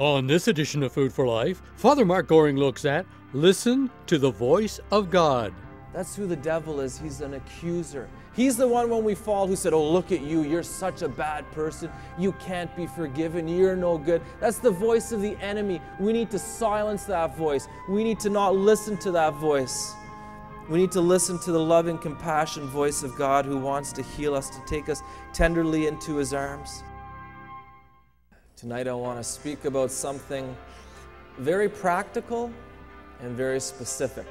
On this edition of Food for Life, Father Mark Goring looks at Listen to the Voice of God. That's who the devil is. He's an accuser. He's the one when we fall who said, Oh, look at you. You're such a bad person. You can't be forgiven. You're no good. That's the voice of the enemy. We need to silence that voice. We need to not listen to that voice. We need to listen to the loving, compassion voice of God who wants to heal us, to take us tenderly into his arms. Tonight, I want to speak about something very practical and very specific.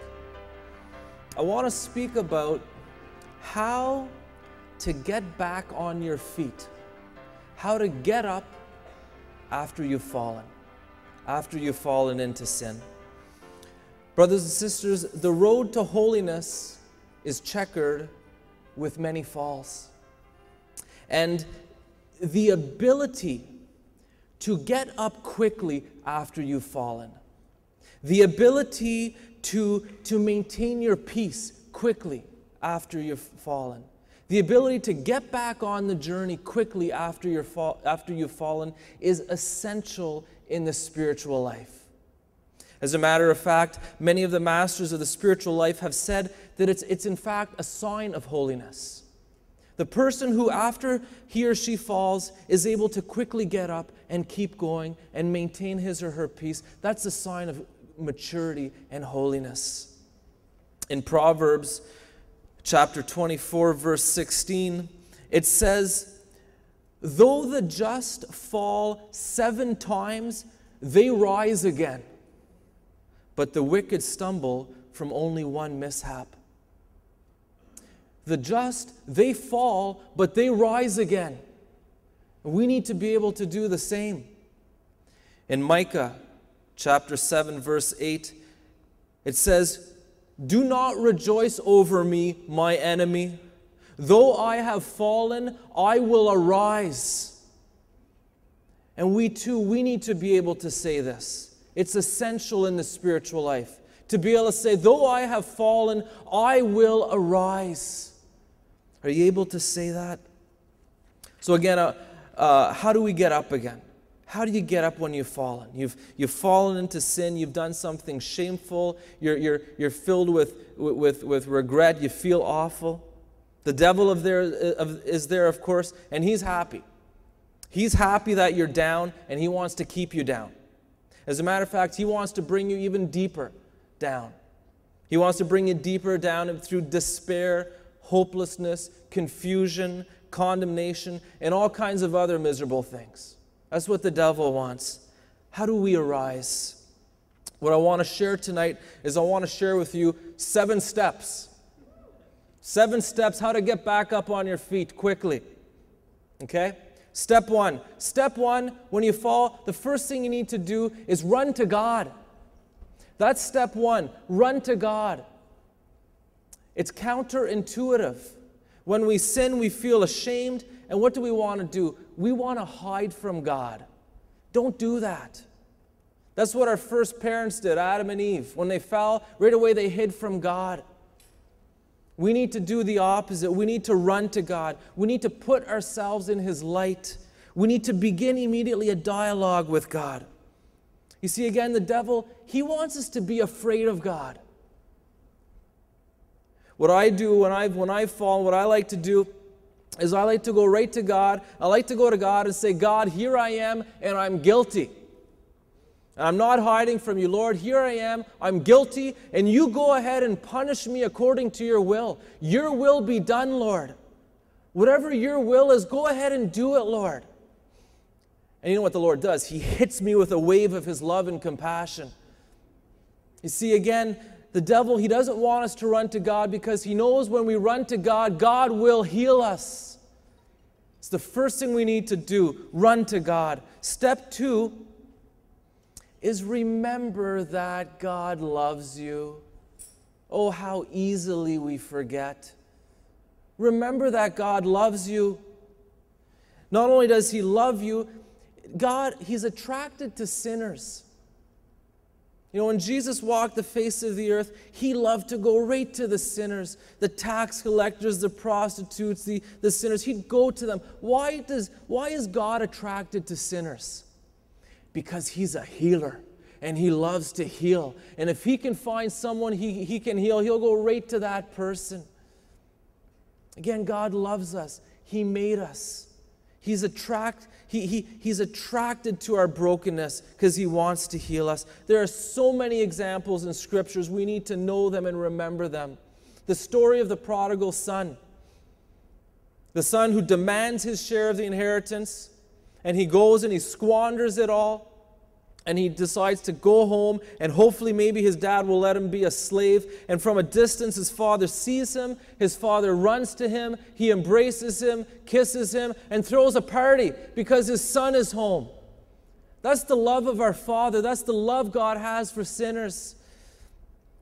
I want to speak about how to get back on your feet, how to get up after you've fallen, after you've fallen into sin. Brothers and sisters, the road to holiness is checkered with many falls. And the ability to get up quickly after you've fallen, the ability to, to maintain your peace quickly after you've fallen, the ability to get back on the journey quickly after, you're fall, after you've fallen is essential in the spiritual life. As a matter of fact, many of the masters of the spiritual life have said that it's, it's in fact a sign of holiness. The person who, after he or she falls, is able to quickly get up and keep going and maintain his or her peace, that's a sign of maturity and holiness. In Proverbs chapter 24, verse 16, it says, Though the just fall seven times, they rise again, but the wicked stumble from only one mishap. The just, they fall, but they rise again. We need to be able to do the same. In Micah chapter 7, verse 8, it says, Do not rejoice over me, my enemy. Though I have fallen, I will arise. And we too, we need to be able to say this. It's essential in the spiritual life to be able to say, Though I have fallen, I will arise. Are you able to say that? So, again, uh, uh, how do we get up again? How do you get up when you've fallen? You've, you've fallen into sin, you've done something shameful, you're, you're, you're filled with, with, with regret, you feel awful. The devil of there, of, is there, of course, and he's happy. He's happy that you're down, and he wants to keep you down. As a matter of fact, he wants to bring you even deeper down. He wants to bring you deeper down through despair, hopelessness, confusion, condemnation, and all kinds of other miserable things. That's what the devil wants. How do we arise? What I want to share tonight is I want to share with you seven steps. Seven steps how to get back up on your feet quickly. Okay? Step one. Step one, when you fall, the first thing you need to do is run to God. That's step one. Run to God. It's counterintuitive. When we sin, we feel ashamed. And what do we want to do? We want to hide from God. Don't do that. That's what our first parents did, Adam and Eve. When they fell, right away they hid from God. We need to do the opposite. We need to run to God. We need to put ourselves in His light. We need to begin immediately a dialogue with God. You see, again, the devil, he wants us to be afraid of God. What I do when I've, when I've fallen, what I like to do is I like to go right to God. I like to go to God and say, God, here I am, and I'm guilty. And I'm not hiding from you, Lord. Here I am. I'm guilty, and you go ahead and punish me according to your will. Your will be done, Lord. Whatever your will is, go ahead and do it, Lord. And you know what the Lord does? He hits me with a wave of His love and compassion. You see, again, the devil, he doesn't want us to run to God because he knows when we run to God, God will heal us. It's the first thing we need to do run to God. Step two is remember that God loves you. Oh, how easily we forget. Remember that God loves you. Not only does He love you, God, He's attracted to sinners. You know, when Jesus walked the face of the earth, he loved to go right to the sinners, the tax collectors, the prostitutes, the, the sinners. He'd go to them. Why, does, why is God attracted to sinners? because He's a healer and He loves to heal. And if He can find someone He, he can heal, He'll go right to that person. Again, God loves us, He made us. He's, attract, he, he, he's attracted to our brokenness because he wants to heal us. There are so many examples in scriptures. We need to know them and remember them. The story of the prodigal son, the son who demands his share of the inheritance, and he goes and he squanders it all and he decides to go home and hopefully maybe his dad will let him be a slave. And from a distance his father sees him his father runs to him he embraces him kisses him and throws a party because his son is home. That's the love of our father. That's the love god has for sinners.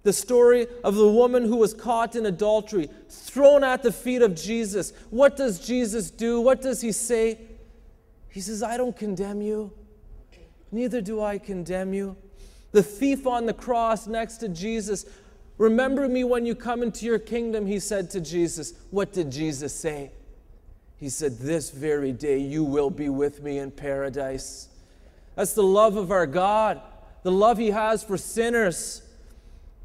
The story of the woman who was caught in adultery thrown at the feet of jesus. What does jesus do? What does he say? He says i don't condemn you neither do I condemn you. The thief on the cross next to Jesus, remember me when you come into your kingdom, he said to Jesus. What did Jesus say? He said, This very day you will be with me in paradise. That's the love of our God, the love he has for sinners.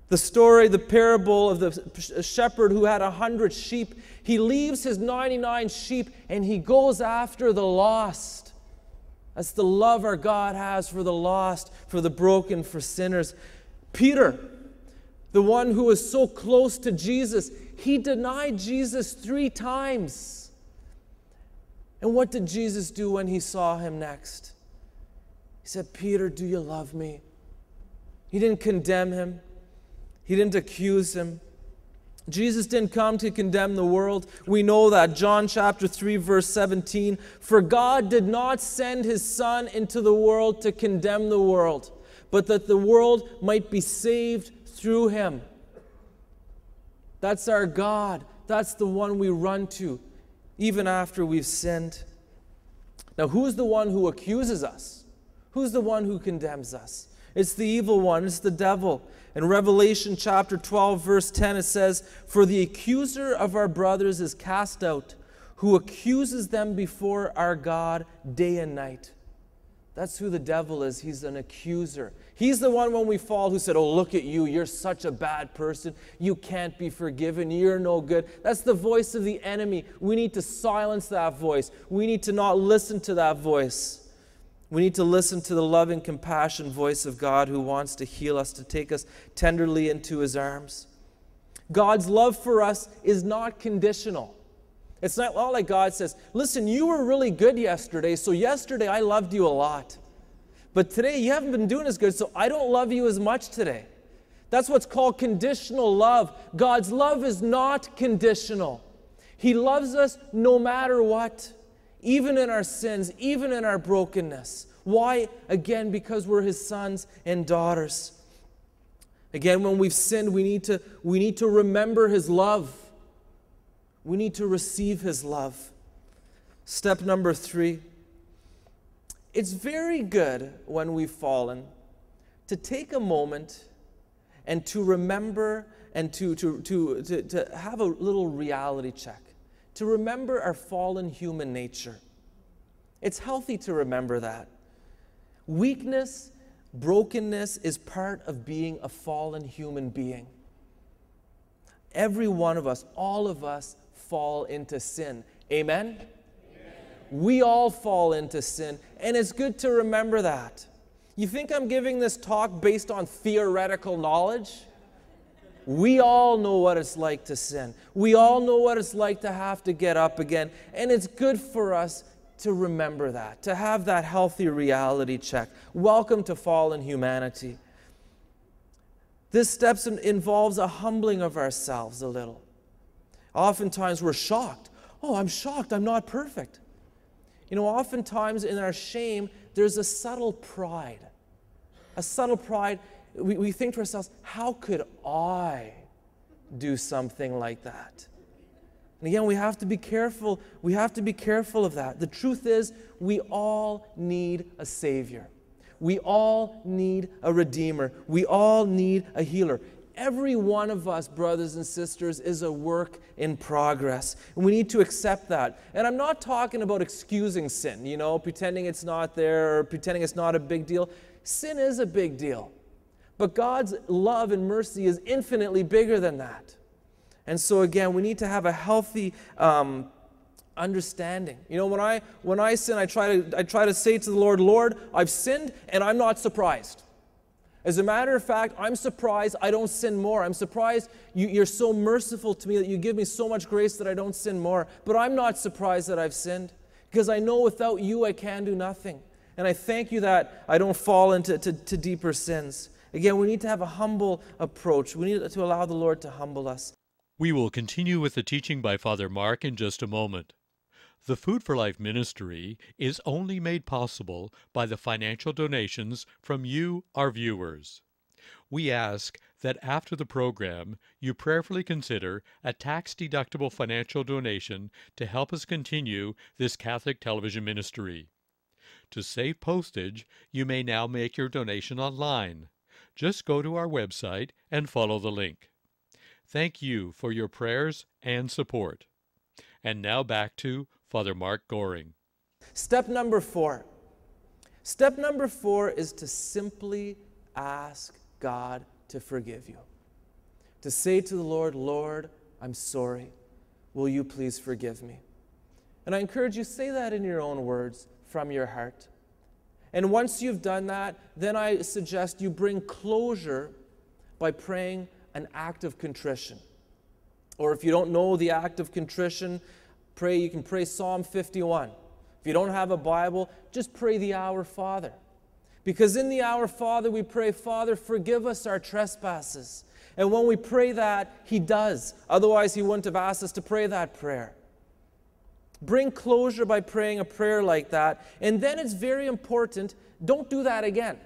The story, the parable of the shepherd who had a hundred sheep, he leaves his 99 sheep and he goes after the lost. That's the love our God has for the lost, for the broken, for sinners. Peter, the one who was so close to Jesus, he denied Jesus three times. And what did Jesus do when he saw him next? He said, Peter, do you love me? He didn't condemn him, he didn't accuse him. Jesus didn't come to condemn the world. We know that. John chapter 3, verse 17. For God did not send his Son into the world to condemn the world, but that the world might be saved through him. That's our God. That's the one we run to, even after we've sinned. Now, who's the one who accuses us? Who's the one who condemns us? It's the evil one, it's the devil. In Revelation chapter 12, verse 10, it says, For the accuser of our brothers is cast out, who accuses them before our God day and night. That's who the devil is. He's an accuser. He's the one when we fall who said, Oh, look at you. You're such a bad person. You can't be forgiven. You're no good. That's the voice of the enemy. We need to silence that voice. We need to not listen to that voice. We need to listen to the loving, compassion voice of God who wants to heal us, to take us tenderly into his arms. God's love for us is not conditional. It's not like God says, Listen, you were really good yesterday, so yesterday I loved you a lot. But today you haven't been doing as good, so I don't love you as much today. That's what's called conditional love. God's love is not conditional, He loves us no matter what even in our sins, even in our brokenness. Why? Again, because we're his sons and daughters. Again, when we've sinned, we need to, we need to remember his love. We need to receive his love. Step number three it's very good when we've fallen to take a moment and to remember and to, to, to, to, to have a little reality check to remember our fallen human nature. It's healthy to remember that. Weakness, brokenness is part of being a fallen human being. Every one of us, all of us, fall into sin. Amen? Amen? We all fall into sin, and it's good to remember that. You think I'm giving this talk based on theoretical knowledge? We all know what it's like to sin. We all know what it's like to have to get up again. And it's good for us to remember that, to have that healthy reality check. Welcome to fallen humanity. This step involves a humbling of ourselves a little. Oftentimes we're shocked. Oh, I'm shocked. I'm not perfect. You know, oftentimes in our shame, there's a subtle pride. A subtle pride we, we think to ourselves, how could I do something like that? And again, we have to be careful. We have to be careful of that. The truth is, we all need a Savior. We all need a Redeemer. We all need a healer. Every one of us, brothers and sisters, is a work in progress. And we need to accept that. And I'm not talking about excusing sin, you know, pretending it's not there or pretending it's not a big deal. Sin is a big deal. But God's love and mercy is infinitely bigger than that. And so, again, we need to have a healthy um, understanding. You know, when I, when I sin, I try, to, I try to say to the Lord, Lord, I've sinned and I'm not surprised. As a matter of fact, I'm surprised I don't sin more. I'm surprised you, are so merciful to me that you give me so much grace that I don't sin more. But I'm not surprised that I've sinned because I know without you I can do nothing. And I thank you that I don't fall into to, to deeper sins. Again, we need to have a humble approach. We need to allow the Lord to humble us. We will continue with the teaching by Father Mark in just a moment. The Food for Life ministry is only made possible by the financial donations from you, our viewers. We ask that after the program, you prayerfully consider a tax deductible financial donation to help us continue this Catholic television ministry. To save postage, you may now make your donation online. Just go to our website and follow the link. Thank you for your prayers and support. And now back to Father Mark Goring. Step number four. Step number four is to simply ask God to forgive you. To say to the Lord, Lord, I'm sorry. Will you please forgive me? And I encourage you, say that in your own words from your heart. And once you've done that, then I suggest you bring closure by praying an act of contrition. Or if you don't know the act of contrition, Pray, you can pray Psalm 51. If you don't have a Bible, just pray the Our Father. Because in the Our Father, we pray, Father, forgive us our trespasses. And when we pray that, He does. Otherwise, He wouldn't have asked us to pray that prayer. Bring closure by praying a prayer like that. And then it's very important don't do that again.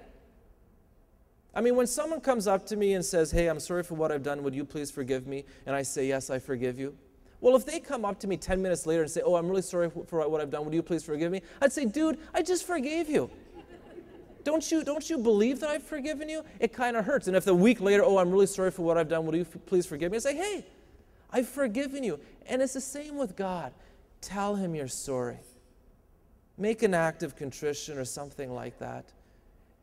I mean, when someone comes up to me and says, Hey, I'm sorry for what I've done, would you please forgive me? And I say, Yes, I forgive you. Well, if they come up to me 10 minutes later and say, Oh, I'm really sorry for what I've done, would you please forgive me? I'd say, Dude, I just forgave you. Don't you, don't you believe that I've forgiven you? It kind of hurts. And if a week later, oh, I'm really sorry for what I've done, would you please forgive me? I say, hey, I've forgiven you. And it's the same with God. Tell him you're sorry. Make an act of contrition or something like that,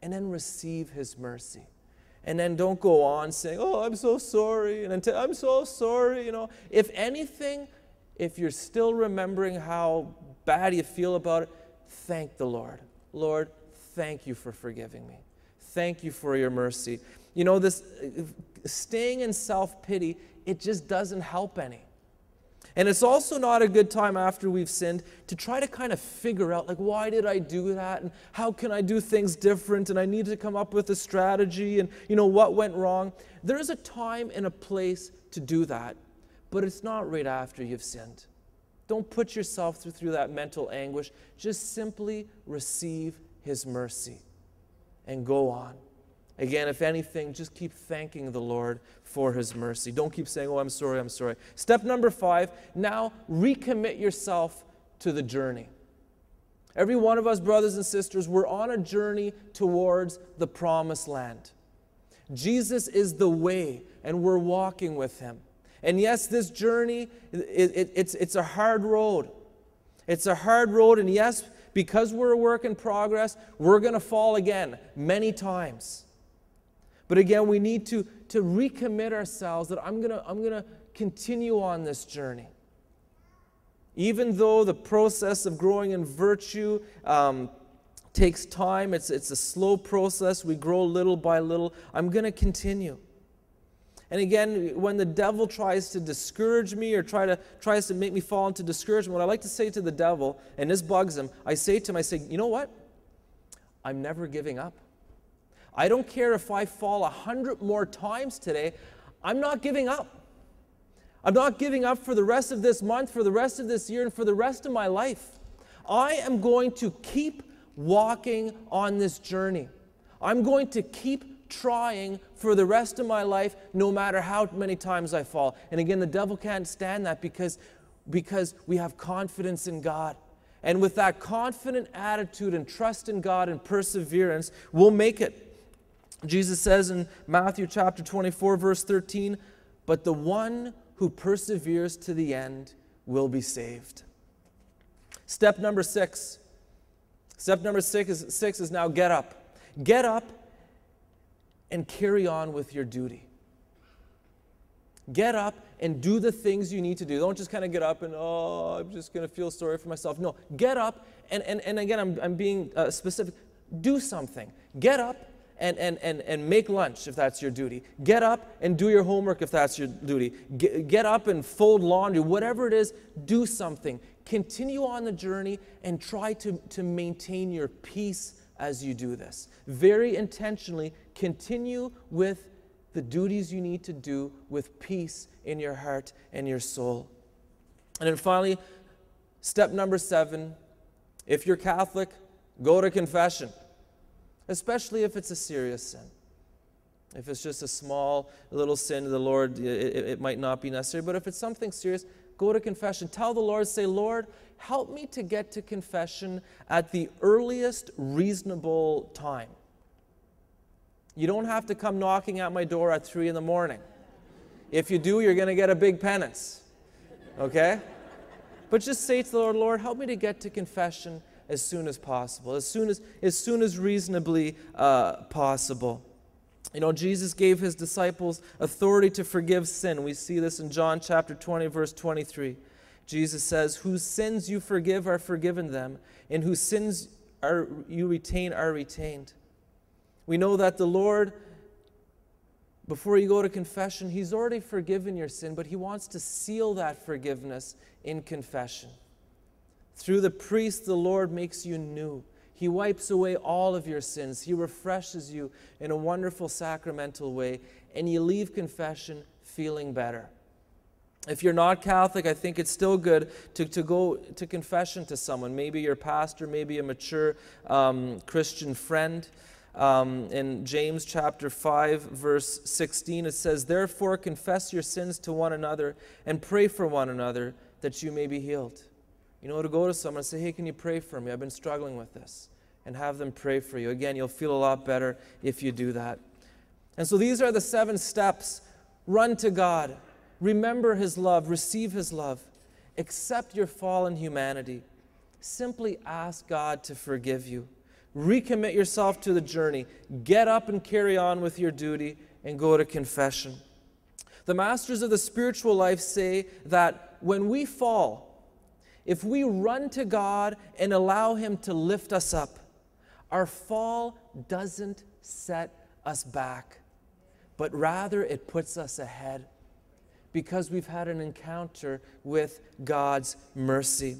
and then receive his mercy and then don't go on saying, "Oh, I'm so sorry," and until I'm so sorry. You know, if anything, if you're still remembering how bad you feel about it, thank the Lord. Lord, thank you for forgiving me. Thank you for your mercy. You know, this uh, staying in self pity, it just doesn't help any. And it's also not a good time after we've sinned to try to kind of figure out, like, why did I do that? And how can I do things different? And I need to come up with a strategy and, you know, what went wrong. There is a time and a place to do that, but it's not right after you've sinned. Don't put yourself through, through that mental anguish. Just simply receive His mercy and go on. Again, if anything, just keep thanking the Lord for his mercy. Don't keep saying, Oh, I'm sorry, I'm sorry. Step number five now recommit yourself to the journey. Every one of us, brothers and sisters, we're on a journey towards the promised land. Jesus is the way, and we're walking with him. And yes, this journey, it, it, it's, it's a hard road. It's a hard road, and yes, because we're a work in progress, we're going to fall again many times. But again, we need to, to recommit ourselves that I'm going to I'm to continue on this journey. Even though the process of growing in virtue um, takes time, it's, it's a slow process, we grow little by little, I'm going to continue. And again, when the devil tries to discourage me or try to, tries to make me fall into discouragement, what I like to say to the devil, and this bugs him, I say to him, I say, you know what? I'm never giving up. I don't care if I fall a hundred more times today, I'm not giving up. I'm not giving up for the rest of this month, for the rest of this year, and for the rest of my life. I am going to keep walking on this journey. I'm going to keep trying for the rest of my life, no matter how many times I fall. And again, the devil can't stand that because, because we have confidence in God. And with that confident attitude and trust in God and perseverance, we'll make it. Jesus says in Matthew chapter 24, verse 13, But the one who perseveres to the end will be saved. Step number six. Step number six is, six is now get up. Get up and carry on with your duty. Get up and do the things you need to do. Don't just kind of get up and, oh, I'm just going to feel sorry for myself. No, get up and, and, and again, I'm, I'm being uh, specific. Do something. Get up and, and, and, and make lunch if that's your duty. Get up and do your homework if that's your duty. Get, get up and fold laundry. Whatever it is, do something. Continue on the journey and try to, to maintain your peace as you do this. Very intentionally, continue with the duties you need to do with peace in your heart and your soul. And then finally, step number seven if you're Catholic, go to confession, especially if it's a serious sin. If it's just a small little sin to the Lord, it, it, it might not be necessary. But if it's something serious, go to confession. Tell the Lord, say, Lord, help me to get to confession at the earliest reasonable time. You don't have to come knocking at my door at 3 in the morning. If you do, you're going to get a big penance. Okay? But just say to the Lord, Lord, help me to get to confession as soon as possible, as soon as, as, soon as reasonably uh, possible. You know, Jesus gave his disciples authority to forgive sin. We see this in John chapter 20, verse 23. Jesus says, Whose sins you forgive are forgiven them, and whose sins are, you retain are retained. We know that the Lord, before you go to confession, He's already forgiven your sin, but He wants to seal that forgiveness in confession. Through the priest, the Lord makes you new. He wipes away all of your sins. He refreshes you in a wonderful sacramental way, and you leave confession feeling better. If you're not Catholic, I think it's still good to, to go to confession to someone, maybe your pastor, maybe a mature um, Christian friend. Um, in James chapter 5, verse 16, it says, Therefore confess your sins to one another and pray for one another that you may be healed. You know, to go to someone and say, Hey, can you pray for me? I've been struggling with this. And have them pray for you. Again, you'll feel a lot better if you do that. And so these are the seven steps run to God, remember His love, receive His love, accept your fallen humanity, simply ask God to forgive you. Recommit yourself to the journey. Get up and carry on with your duty and go to confession. The masters of the spiritual life say that when we fall, if we run to God and allow Him to lift us up, our fall doesn't set us back, but rather it puts us ahead because we've had an encounter with God's mercy.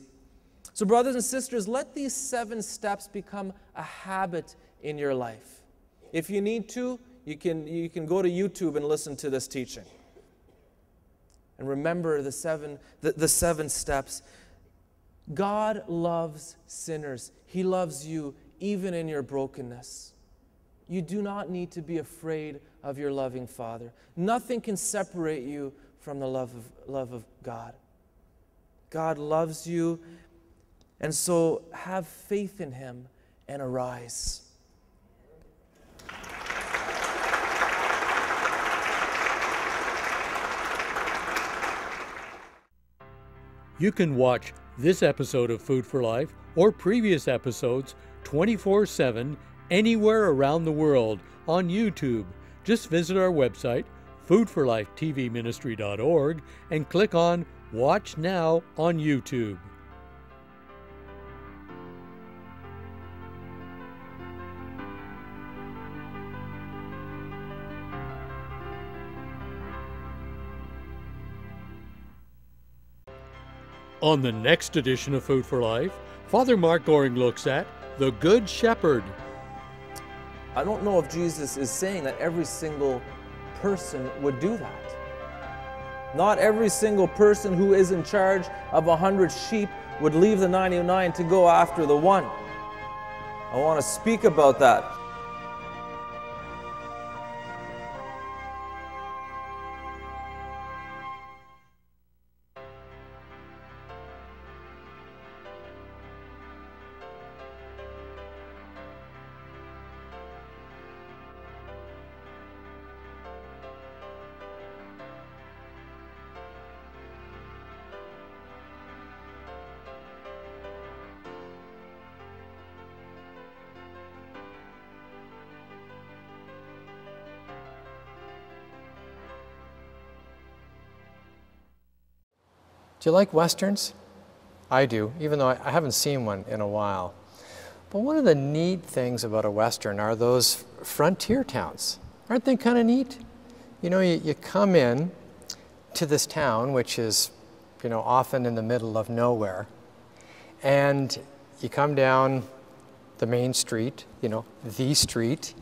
So, brothers and sisters, let these seven steps become a habit in your life. If you need to, you can, you can go to YouTube and listen to this teaching. And remember the seven, the, the seven steps. God loves sinners. He loves you even in your brokenness. You do not need to be afraid of your loving Father. Nothing can separate you from the love of, love of God. God loves you and so have faith in him and arise. You can watch this episode of Food for Life or previous episodes 24 7 anywhere around the world on YouTube. Just visit our website, foodforlifetvministry.org, and click on Watch Now on YouTube. On the next edition of Food for Life, Father Mark Goring looks at the Good Shepherd. I don't know if Jesus is saying that every single person would do that. Not every single person who is in charge of a hundred sheep would leave the 99 to go after the one. I want to speak about that. Do you like westerns? I do, even though I haven't seen one in a while. But one of the neat things about a western are those frontier towns. Aren't they kind of neat? You know, you, you come in to this town, which is, you know, often in the middle of nowhere, and you come down the main street, you know, the street,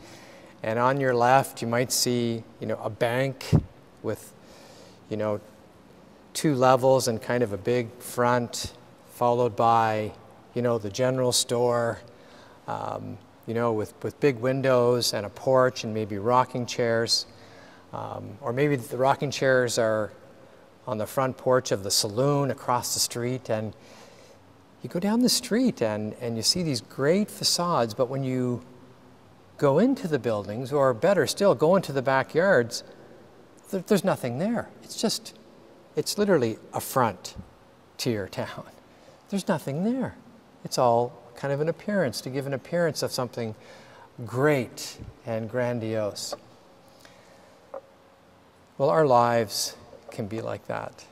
and on your left you might see, you know, a bank with, you know, two levels and kind of a big front, followed by, you know, the general store, um, you know, with, with big windows and a porch and maybe rocking chairs. Um, or maybe the rocking chairs are on the front porch of the saloon across the street. And you go down the street and, and you see these great facades, but when you go into the buildings, or better still, go into the backyards, there, there's nothing there. It's just, it's literally a front tier town. There's nothing there. It's all kind of an appearance, to give an appearance of something great and grandiose. Well, our lives can be like that.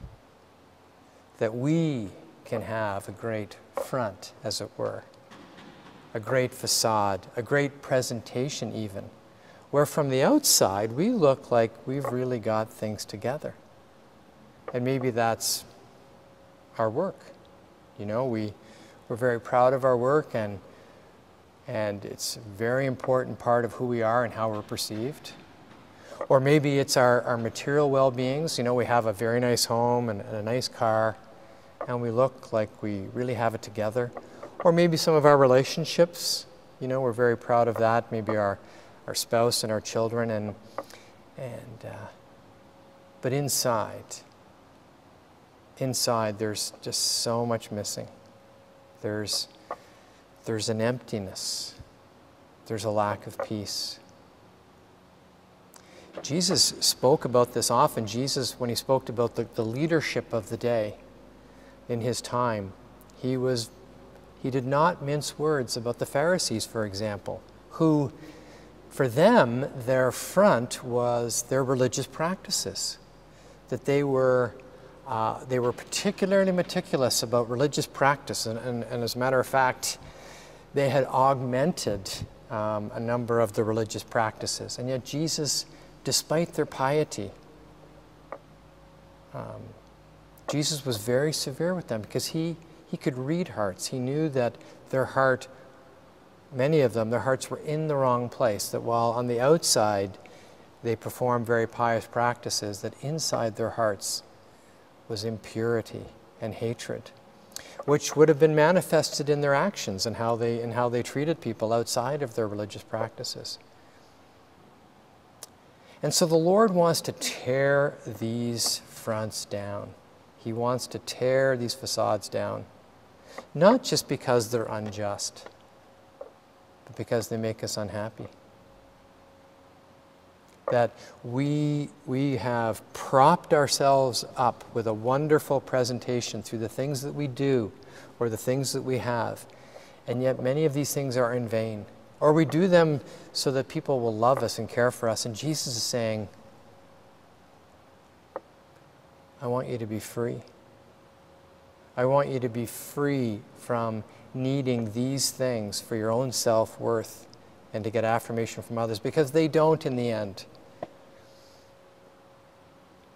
That we can have a great front, as it were, a great facade, a great presentation, even, where from the outside we look like we've really got things together. And maybe that's our work. You know, we, we're very proud of our work and, and it's a very important part of who we are and how we're perceived. Or maybe it's our, our material well-beings. You know, we have a very nice home and, and a nice car and we look like we really have it together. Or maybe some of our relationships, you know, we're very proud of that. Maybe our, our spouse and our children and, and uh, but inside, inside there's just so much missing. There's, there's an emptiness. There's a lack of peace. Jesus spoke about this often. Jesus, when he spoke about the, the leadership of the day in his time, he was he did not mince words about the Pharisees, for example, who, for them, their front was their religious practices, that they were uh, they were particularly meticulous about religious practice, and, and, and, as a matter of fact, they had augmented um, a number of the religious practices. And yet, Jesus, despite their piety, um, Jesus was very severe with them because he, he could read hearts. He knew that their heart, many of them, their hearts were in the wrong place, that while on the outside they performed very pious practices, that inside their hearts, was impurity and hatred, which would have been manifested in their actions and how they, and how they treated people outside of their religious practices. And so the Lord wants to tear these fronts down. He wants to tear these facades down, not just because they're unjust, but because they make us unhappy that we, we have propped ourselves up with a wonderful presentation through the things that we do or the things that we have. And yet, many of these things are in vain. Or we do them so that people will love us and care for us. And Jesus is saying, I want you to be free. I want you to be free from needing these things for your own self worth and to get affirmation from others because they don't in the end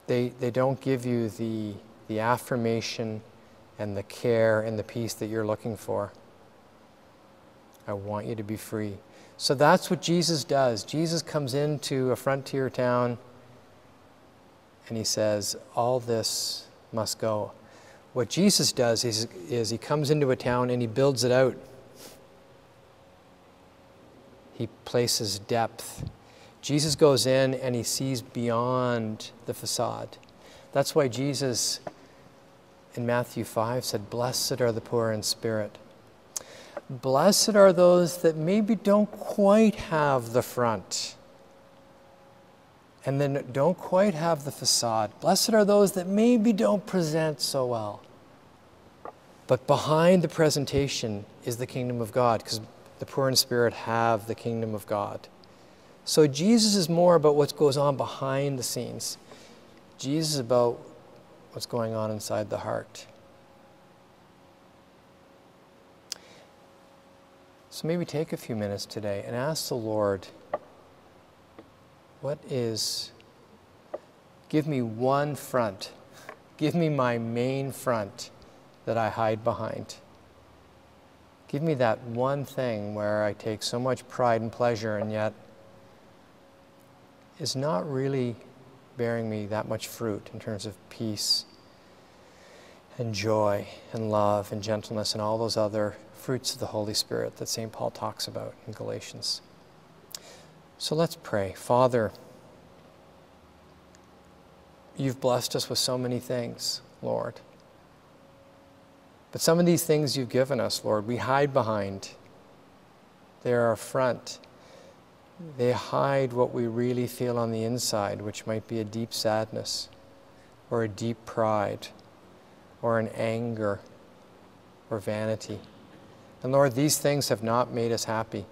they, they don't give you the, the affirmation and the care and the peace that you're looking for. I want you to be free. So that's what Jesus does. Jesus comes into a frontier town and he says, All this must go. What Jesus does is, is he comes into a town and he builds it out. He places depth Jesus goes in and he sees beyond the facade. That's why Jesus in Matthew 5 said, Blessed are the poor in spirit. Blessed are those that maybe don't quite have the front and then don't quite have the facade. Blessed are those that maybe don't present so well. But behind the presentation is the kingdom of God because the poor in spirit have the kingdom of God. So Jesus is more about what goes on behind the scenes. Jesus is about what's going on inside the heart. So maybe take a few minutes today and ask the Lord, what is, give me one front, give me my main front that I hide behind. Give me that one thing where I take so much pride and pleasure and yet is not really bearing me that much fruit in terms of peace and joy and love and gentleness and all those other fruits of the Holy Spirit that St. Paul talks about in Galatians. So let's pray. Father, you've blessed us with so many things, Lord. But some of these things you've given us, Lord, we hide behind. They're our front. They hide what we really feel on the inside, which might be a deep sadness, or a deep pride, or an anger, or vanity. And Lord, these things have not made us happy.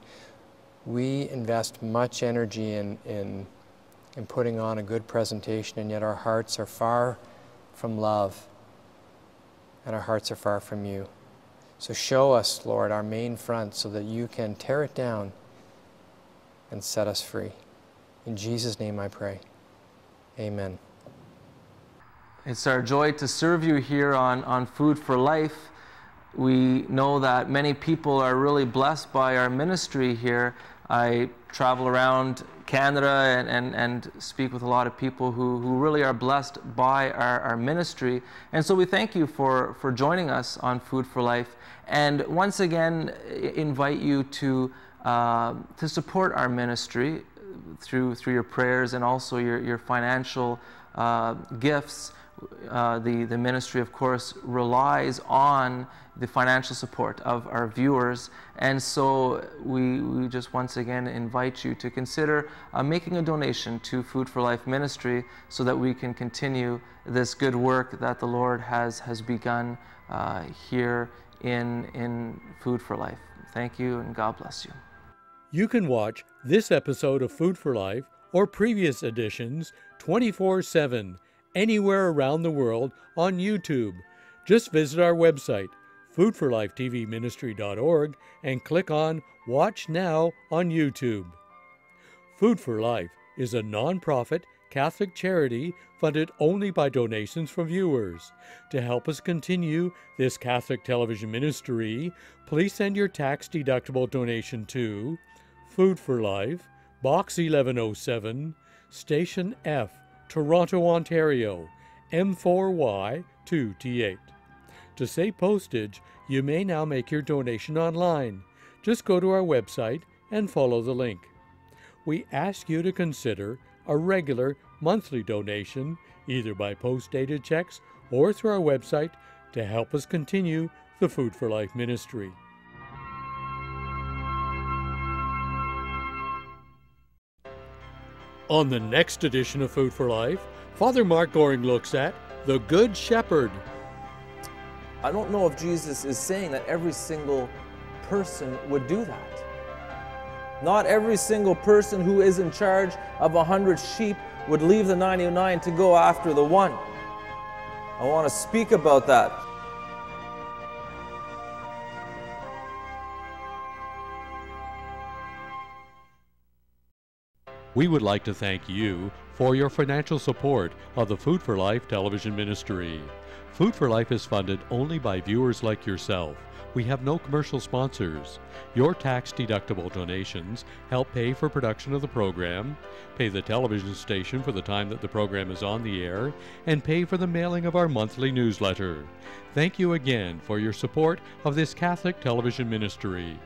We invest much energy in, in, in putting on a good presentation, and yet our hearts are far from love, and our hearts are far from you. So show us, Lord, our main front so that you can tear it down and set us free. In Jesus' name I pray. Amen. It's our joy to serve you here on, on Food for Life. We know that many people are really blessed by our ministry here. I travel around Canada and, and, and speak with a lot of people who, who really are blessed by our, our ministry. And so we thank you for, for joining us on Food for Life. And once again, invite you to, uh, to support our ministry through, through your prayers and also your, your financial uh, gifts. Uh, the, the ministry, of course, relies on the financial support of our viewers. And so we, we just once again invite you to consider uh, making a donation to Food for Life Ministry so that we can continue this good work that the Lord has, has begun uh, here in, in Food for Life. Thank you and God bless you. You can watch this episode of Food for Life or previous editions 24 7 anywhere around the world on YouTube. Just visit our website, foodforlifetvministry.org, and click on Watch Now on YouTube. Food for Life is a non-profit Catholic charity funded only by donations from viewers. To help us continue this Catholic television ministry, please send your tax-deductible donation to Food for Life, Box 1107, Station F, Toronto, Ontario, M4Y2T8. To save postage, you may now make your donation online. Just go to our website and follow the link. We ask you to consider a regular monthly donation, either by post dated checks or through our website, to help us continue the Food for Life ministry. On the next edition of Food for Life, Father Mark Goring looks at the Good Shepherd. I don't know if Jesus is saying that every single person would do that. Not every single person who is in charge of a hundred sheep would leave the 99 to go after the one. I want to speak about that. We would like to thank you for your financial support of the Food for Life television ministry. Food for Life is funded only by viewers like yourself. We have no commercial sponsors. Your tax deductible donations help pay for production of the program, pay the television station for the time that the program is on the air, and pay for the mailing of our monthly newsletter. Thank you again for your support of this Catholic television ministry.